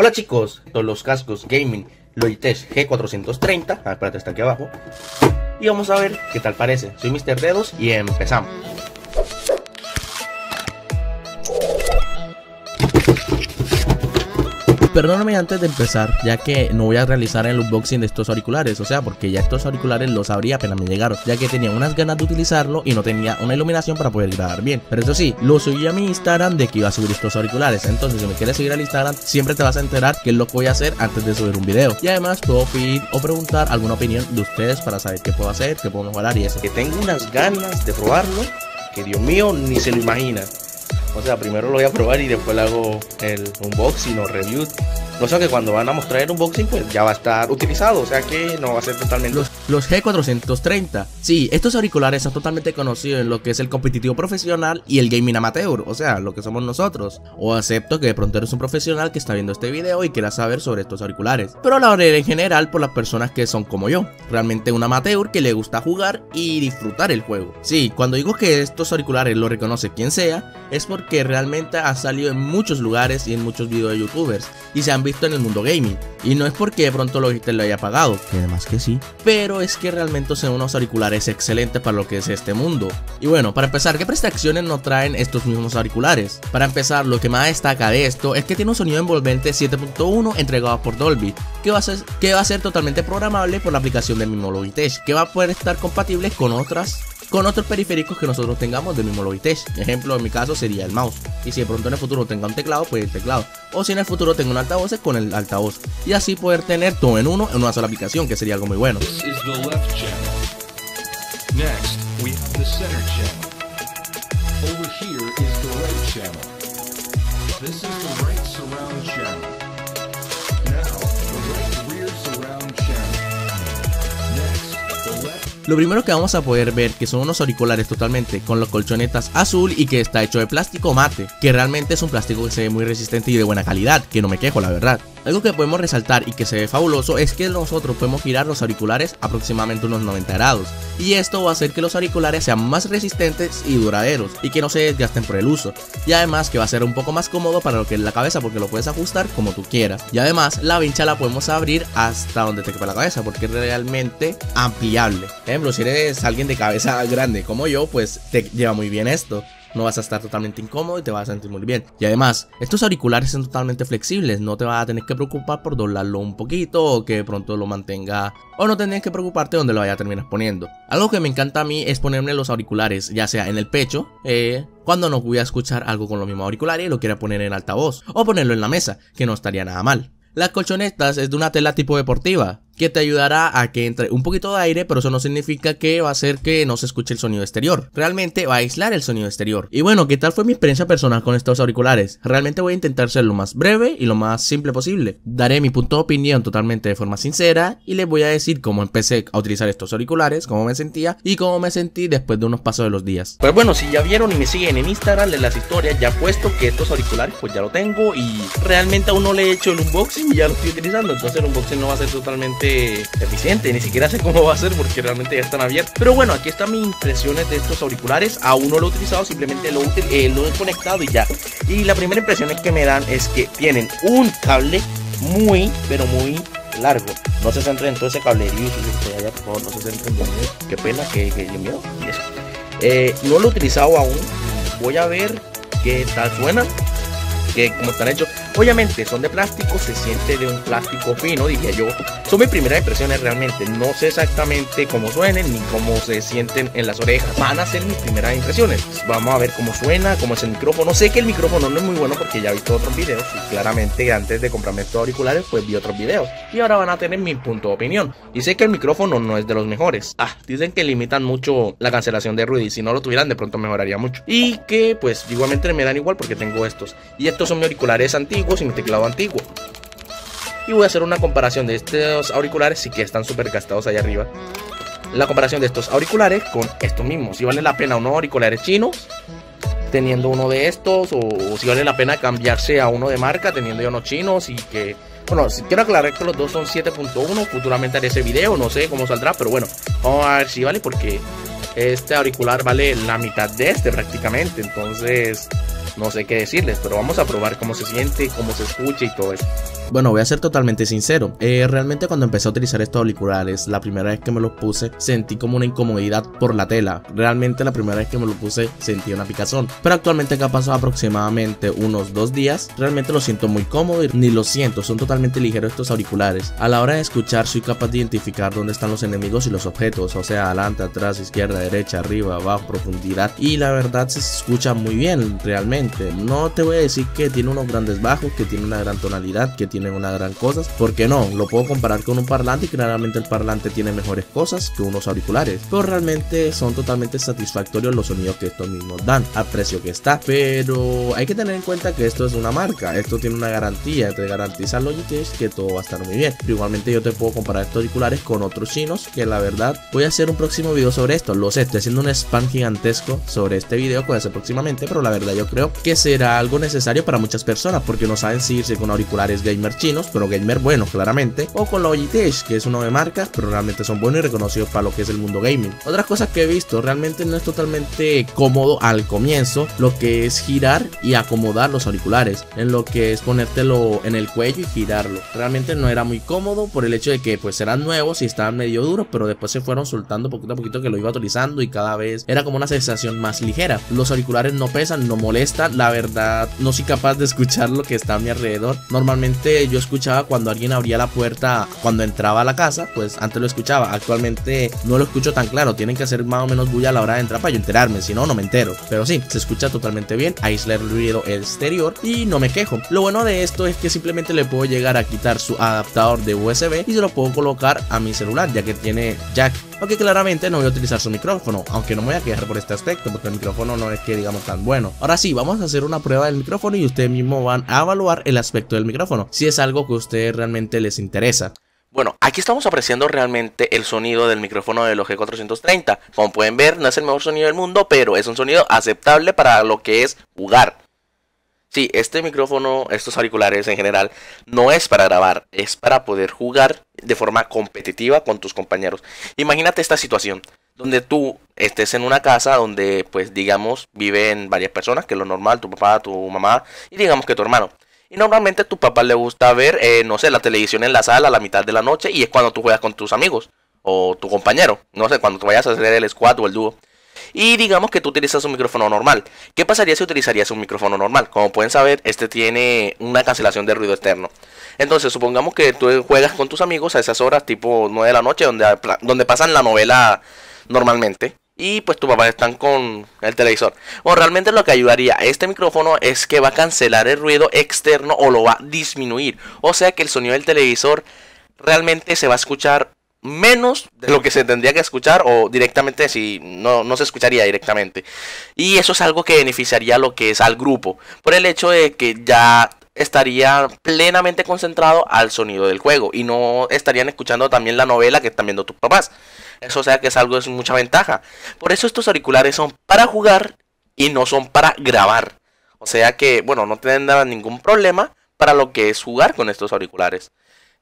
Hola chicos, los cascos gaming Logitech G430, ah, espérate, está aquí abajo. Y vamos a ver qué tal parece. Soy Mr. Dedos y empezamos. Perdóname antes de empezar, ya que no voy a realizar el unboxing de estos auriculares, o sea, porque ya estos auriculares los abrí apenas me llegaron, ya que tenía unas ganas de utilizarlo y no tenía una iluminación para poder grabar bien. Pero eso sí, lo subí a mi Instagram de que iba a subir estos auriculares, entonces si me quieres seguir al Instagram, siempre te vas a enterar qué es lo que voy a hacer antes de subir un video. Y además puedo pedir o preguntar alguna opinión de ustedes para saber qué puedo hacer, qué puedo mejorar y eso. Que tengo unas ganas de probarlo, que Dios mío, ni se lo imagina. O sea, primero lo voy a probar y después le hago el unboxing o review. No sé que cuando van a mostrar el unboxing, pues ya va a estar utilizado. O sea que no va a ser totalmente. Los, los G430. Sí, estos auriculares son totalmente conocidos en lo que es el competitivo profesional y el gaming amateur. O sea, lo que somos nosotros. O acepto que de pronto eres un profesional que está viendo este video y quiera saber sobre estos auriculares. Pero la hablaré en general por las personas que son como yo. Realmente un amateur que le gusta jugar y disfrutar el juego. Sí, cuando digo que estos auriculares lo reconoce quien sea, es porque realmente ha salido en muchos lugares y en muchos videos de youtubers. Y se han visto en el mundo gaming. Y no es porque de pronto Logitech lo haya pagado, que además que sí, pero es que realmente son unos auriculares excelentes para lo que es este mundo. Y bueno, para empezar, ¿qué prestaciones nos traen estos mismos auriculares? Para empezar, lo que más destaca de esto es que tiene un sonido envolvente 7.1 entregado por Dolby, que va, a ser, que va a ser totalmente programable por la aplicación del mismo Logitech, que va a poder estar compatible con otras con otros periféricos que nosotros tengamos del mismo Logitech. Ejemplo, en mi caso sería el mouse. Y si de pronto en el futuro tenga un teclado, pues el teclado. O si en el futuro tengo un altavoz, con el altavoz. Y así poder tener todo en uno en una sola aplicación, que sería algo muy bueno. Lo primero que vamos a poder ver que son unos auriculares totalmente con los colchonetas azul y que está hecho de plástico mate, que realmente es un plástico que se ve muy resistente y de buena calidad, que no me quejo la verdad. Algo que podemos resaltar y que se ve fabuloso es que nosotros podemos girar los auriculares aproximadamente unos 90 grados. Y esto va a hacer que los auriculares sean más resistentes y duraderos y que no se desgasten por el uso. Y además que va a ser un poco más cómodo para lo que es la cabeza porque lo puedes ajustar como tú quieras. Y además la vincha la podemos abrir hasta donde te quepa la cabeza porque es realmente ampliable. Por ejemplo, si eres alguien de cabeza grande como yo pues te lleva muy bien esto no vas a estar totalmente incómodo y te vas a sentir muy bien. Y además, estos auriculares son totalmente flexibles, no te vas a tener que preocupar por doblarlo un poquito o que de pronto lo mantenga o no tendrías que preocuparte donde lo vaya a terminar poniendo. Algo que me encanta a mí es ponerme los auriculares, ya sea en el pecho, eh, cuando no voy a escuchar algo con los mismos auriculares y lo quiera poner en altavoz, o ponerlo en la mesa, que no estaría nada mal. Las colchonetas es de una tela tipo deportiva, que te ayudará a que entre un poquito de aire, pero eso no significa que va a hacer que no se escuche el sonido exterior. Realmente va a aislar el sonido exterior. Y bueno, ¿qué tal fue mi experiencia personal con estos auriculares? Realmente voy a intentar ser lo más breve y lo más simple posible. Daré mi punto de opinión totalmente de forma sincera y les voy a decir cómo empecé a utilizar estos auriculares, cómo me sentía y cómo me sentí después de unos pasos de los días. Pues bueno, si ya vieron y me siguen en Instagram de las historias, ya puesto que estos auriculares pues ya lo tengo y realmente aún no le he hecho el unboxing y ya lo estoy utilizando. Entonces el unboxing no va a ser totalmente eficiente. Ni siquiera sé cómo va a ser porque realmente ya están abiertos. Pero bueno, aquí están mis impresiones de estos auriculares. Aún no lo he utilizado, simplemente lo, eh, lo he conectado y ya. Y la primera impresión que me dan es que tienen un cable muy, pero muy largo. No se centren en todo ese cablerío. Favor, no se centren en Qué pena, que, que miedo. Eh, no lo he utilizado aún. Voy a ver qué tal suena. Que como están hechos. Obviamente son de plástico, se siente de un plástico fino, diría yo. Son mis primeras impresiones realmente. No sé exactamente cómo suenen ni cómo se sienten en las orejas. Van a ser mis primeras impresiones. Vamos a ver cómo suena, cómo es el micrófono. Sé que el micrófono no es muy bueno porque ya he visto otros videos y claramente antes de comprarme estos auriculares pues vi otros videos. Y ahora van a tener mi punto de opinión. Y sé que el micrófono no es de los mejores. Ah, dicen que limitan mucho la cancelación de ruido y si no lo tuvieran de pronto mejoraría mucho. Y que pues igualmente me dan igual porque tengo estos. Y estos son mis auriculares antiguos y mi teclado antiguo. Y voy a hacer una comparación de estos auriculares, sí que están súper gastados ahí arriba. La comparación de estos auriculares con estos mismos. Si vale la pena unos auriculares chinos teniendo uno de estos o, si vale la pena cambiarse a uno de marca teniendo ya unos chinos y que bueno, si quiero aclarar que los dos son 7.1, futuramente haré ese video, no sé cómo saldrá, pero bueno, vamos a ver si vale porque este auricular vale la mitad de este prácticamente, entonces no sé qué decirles, pero vamos a probar cómo se siente, cómo se escucha y todo eso. Bueno, voy a ser totalmente sincero. Eh, realmente cuando empecé a utilizar estos auriculares, la primera vez que me los puse, sentí como una incomodidad por la tela. Realmente la primera vez que me los puse, sentí una picazón. Pero actualmente que ha pasado aproximadamente unos dos días, realmente lo siento muy cómodo y ni lo siento. Son totalmente ligeros estos auriculares. A la hora de escuchar, soy capaz de identificar dónde están los enemigos y los objetos. O sea, adelante, atrás, izquierda, derecha, arriba, abajo, profundidad. Y la verdad se escucha muy bien, realmente. No te voy a decir que tiene unos grandes bajos, que tiene una gran tonalidad, que tiene una gran cosas, porque no, lo puedo comparar con un parlante y claramente el parlante tiene mejores cosas que unos auriculares, pero realmente son totalmente satisfactorios los sonidos que estos mismos dan, al precio que está, pero hay que tener en cuenta que esto es una marca, esto tiene una garantía, te garantiza Logitech que todo va a estar muy bien, pero igualmente yo te puedo comparar estos auriculares con otros chinos, que la verdad voy a hacer un próximo video sobre esto, lo sé, estoy haciendo un spam gigantesco sobre este video que voy a hacer próximamente, pero la verdad yo creo que será algo necesario para muchas personas, porque no saben si irse con auriculares gamer chinos, pero gamer buenos claramente, o con Logitech, que es uno de marca, pero realmente son buenos y reconocidos para lo que es el mundo gaming. Otras cosas que he visto, realmente no es totalmente cómodo al comienzo, lo que es girar y acomodar los auriculares, en lo que es ponértelo en el cuello y girarlo. Realmente no era muy cómodo por el hecho de que pues eran nuevos y estaban medio duros, pero después se fueron soltando poquito a poquito que lo iba utilizando y cada vez era como una sensación más ligera. Los auriculares no pesan, no molestan, la verdad no soy capaz de escuchar lo que está a mi alrededor. Normalmente yo escuchaba cuando alguien abría la puerta cuando entraba a la casa, pues antes lo escuchaba. Actualmente no lo escucho tan claro, tienen que hacer más o menos bulla a la hora de entrar para yo enterarme, si no, no me entero. Pero sí, se escucha totalmente bien, aísla el ruido exterior y no me quejo. Lo bueno de esto es que simplemente le puedo llegar a quitar su adaptador de USB y se lo puedo colocar a mi celular, ya que tiene jack aunque claramente no voy a utilizar su micrófono, aunque no me voy a quejar por este aspecto, porque el micrófono no es que digamos tan bueno. Ahora sí, vamos a hacer una prueba del micrófono y ustedes mismos van a evaluar el aspecto del micrófono, si es algo que a ustedes realmente les interesa. Bueno, aquí estamos apreciando realmente el sonido del micrófono del G430. Como pueden ver, no es el mejor sonido del mundo, pero es un sonido aceptable para lo que es jugar. Sí, este micrófono, estos auriculares en general, no es para grabar, es para poder jugar de forma competitiva con tus compañeros. Imagínate esta situación, donde tú estés en una casa donde, pues digamos, viven varias personas, que es lo normal, tu papá, tu mamá y digamos que tu hermano. Y normalmente a tu papá le gusta ver, eh, no sé, la televisión en la sala a la mitad de la noche y es cuando tú juegas con tus amigos o tu compañero, no sé, cuando tú vayas a hacer el squad o el dúo. Y digamos que tú utilizas un micrófono normal. ¿Qué pasaría si utilizarías un micrófono normal? Como pueden saber, este tiene una cancelación de ruido externo. Entonces, supongamos que tú juegas con tus amigos a esas horas, tipo 9 de la noche, donde, donde pasan la novela normalmente. Y pues tu papá están con el televisor. O realmente lo que ayudaría a este micrófono es que va a cancelar el ruido externo o lo va a disminuir. O sea que el sonido del televisor realmente se va a escuchar menos de lo que se tendría que escuchar o directamente si no, no se escucharía directamente. Y eso es algo que beneficiaría lo que es al grupo. Por el hecho de que ya estaría plenamente concentrado al sonido del juego y no estarían escuchando también la novela que están viendo tus papás. Eso sea que es algo de mucha ventaja. Por eso estos auriculares son para jugar y no son para grabar. O sea que, bueno, no tendrán ningún problema para lo que es jugar con estos auriculares.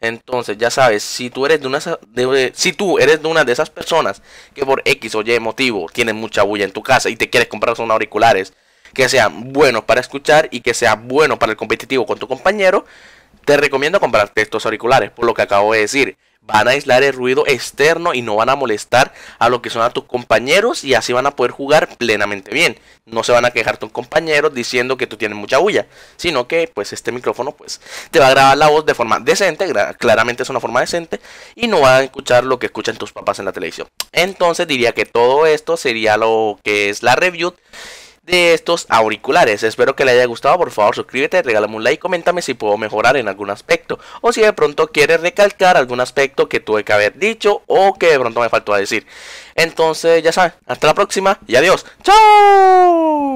Entonces, ya sabes, si tú eres de una de, si tú eres de una de esas personas que por X o Y motivo tienen mucha bulla en tu casa y te quieres comprar unos auriculares que sean buenos para escuchar y que sean buenos para el competitivo con tu compañero, te recomiendo comprarte estos auriculares, por lo que acabo de decir van a aislar el ruido externo y no van a molestar a lo que son a tus compañeros y así van a poder jugar plenamente bien. No se van a quejar tus compañeros diciendo que tú tienes mucha bulla, sino que pues este micrófono pues te va a grabar la voz de forma decente, claramente es una forma decente y no va a escuchar lo que escuchan tus papás en la televisión. Entonces diría que todo esto sería lo que es la review de estos auriculares. Espero que le haya gustado. Por favor, suscríbete, regálame un like, coméntame si puedo mejorar en algún aspecto. O si de pronto quieres recalcar algún aspecto que tuve que haber dicho o que de pronto me faltó a decir. Entonces, ya saben, hasta la próxima y adiós. ¡Chao!